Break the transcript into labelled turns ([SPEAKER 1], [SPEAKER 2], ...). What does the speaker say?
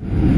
[SPEAKER 1] you